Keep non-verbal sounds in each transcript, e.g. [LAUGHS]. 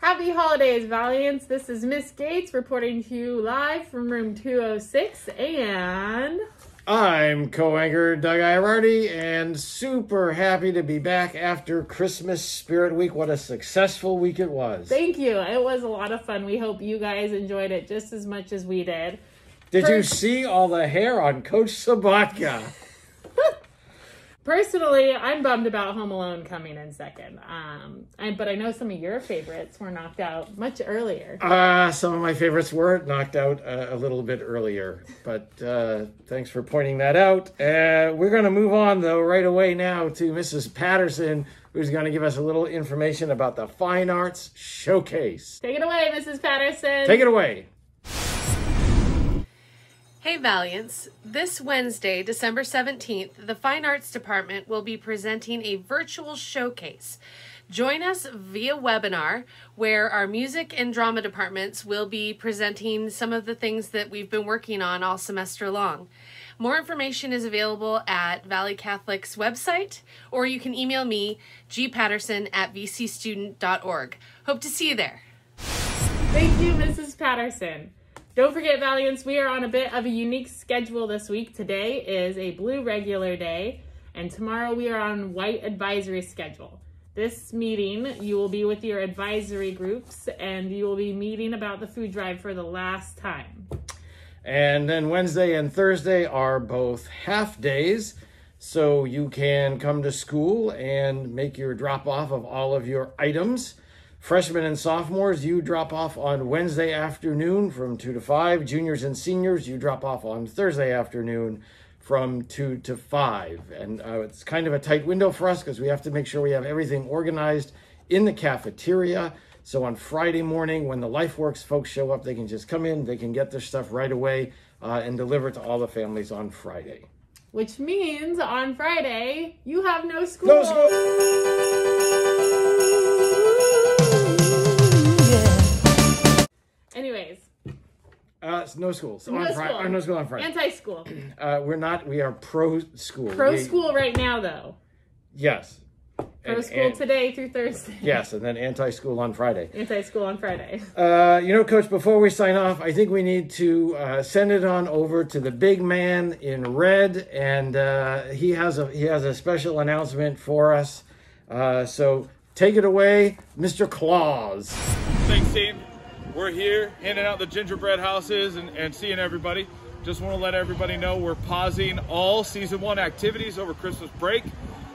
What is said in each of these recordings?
Happy holidays, Valiants. This is Miss Gates reporting to you live from room 206 and I'm co-anchor Doug Iarardi and super happy to be back after Christmas Spirit Week. What a successful week it was. thank you. It was a lot of fun. We hope you guys enjoyed it just as much as we did. Did you see all the hair on Coach Sabatka? Personally, I'm bummed about Home Alone coming in second. Um, I, but I know some of your favorites were knocked out much earlier. Uh, some of my favorites were knocked out uh, a little bit earlier, but uh, thanks for pointing that out. Uh, we're going to move on, though, right away now to Mrs. Patterson, who's going to give us a little information about the Fine Arts Showcase. Take it away, Mrs. Patterson. Take it away. Hey Valiants! This Wednesday, December 17th, the Fine Arts Department will be presenting a virtual showcase. Join us via webinar where our music and drama departments will be presenting some of the things that we've been working on all semester long. More information is available at Valley Catholic's website, or you can email me, gpatterson at vcstudent.org. Hope to see you there. Thank you, Mrs. Patterson. Don't forget, Valiants, we are on a bit of a unique schedule this week. Today is a blue regular day, and tomorrow we are on white advisory schedule. This meeting, you will be with your advisory groups, and you will be meeting about the food drive for the last time. And then Wednesday and Thursday are both half days. So you can come to school and make your drop off of all of your items. Freshmen and sophomores, you drop off on Wednesday afternoon from 2 to 5. Juniors and seniors, you drop off on Thursday afternoon from 2 to 5. And uh, it's kind of a tight window for us because we have to make sure we have everything organized in the cafeteria. So on Friday morning, when the LifeWorks folks show up, they can just come in, they can get their stuff right away uh, and deliver it to all the families on Friday. Which means on Friday, you have no school. No school. Uh, no school. So No on Friday, school. no school on Friday. anti school. [CLEARS THROAT] Uh, we're not. We are pro school. Pro We- school right now, though. Yes. Pro And- school and- today through Thursday. Yes, and then anti-school on Friday. Anti school on Friday. Uh, you know, Coach, before we sign off, I think we need to uh, send it on over to the big man in red, and uh, he has a he has a special announcement for us. Uh, so take it away, Mr. Claus. Thanks, team. We're here handing out the gingerbread houses and, and seeing everybody. Just want to let everybody know we're pausing all season one activities over Christmas break.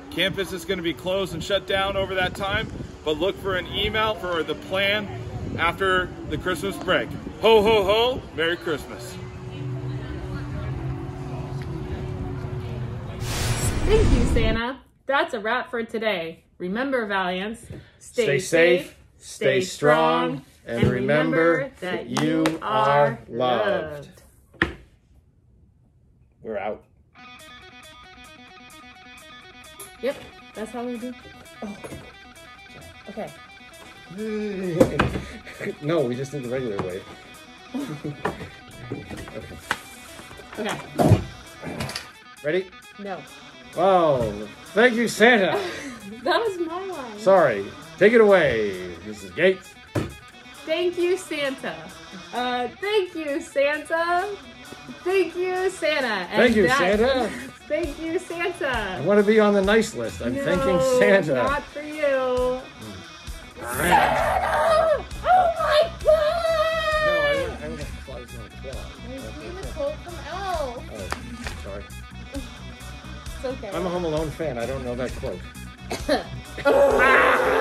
Campus is going to be closed and shut down over that time, but look for an email for the plan after the Christmas break. Ho, ho, ho. Merry Christmas. Thank you, Santa. That's a wrap for today. Remember, Valiants, Stay safe, stay strong, and remember that you are loved. We're out. Yep, that's how we do. Oh. Okay. [LAUGHS] no, we just did the regular way. [LAUGHS] okay. Okay. Ready? No. Oh, thank you, Santa. [LAUGHS] That was my line. Sorry. Take it away, Mrs. Gates. Thank you, Santa. Uh, thank you, Santa. Thank you, Santa. And Thank you, that- Santa. [LAUGHS] Thank you, Santa. I want to be on the nice list. I'm thanking Santa. Not for you. Santa! Oh my No, god! I don't, I don't have claws, not a claw. I see the quote from Elf. Oh, sorry. It's okay. I'm a Home Alone fan. I don't know that quote. [LAUGHS] [LAUGHS]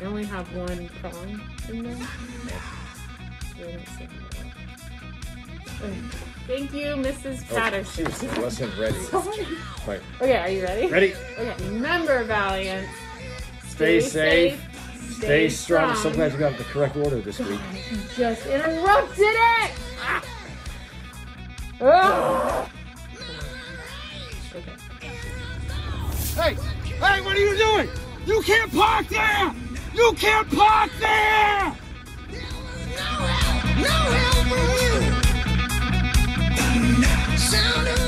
I only have one prong in there. Wait a second. Okay. Thank you, Mrs. Oh, Patterson. shoot, I wasn't ready. [LAUGHS] Sorry. Right. Okay, are you ready? Ready? Okay, remember, Valiant. Stay, safe. Stay, Stay strong. So glad you got the correct order this week. Just interrupted it! Ah! Okay. Hey, hey, what are you doing? You can't park there! You can't park there! no help, no help